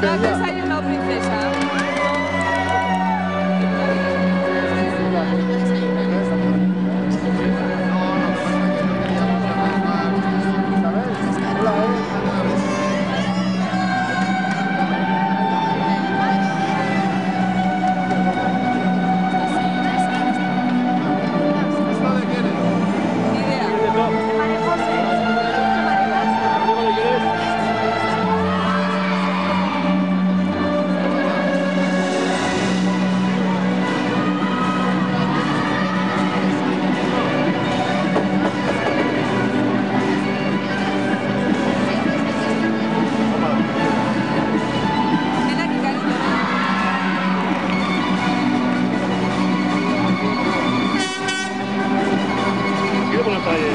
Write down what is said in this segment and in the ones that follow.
Gracias,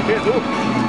Edu.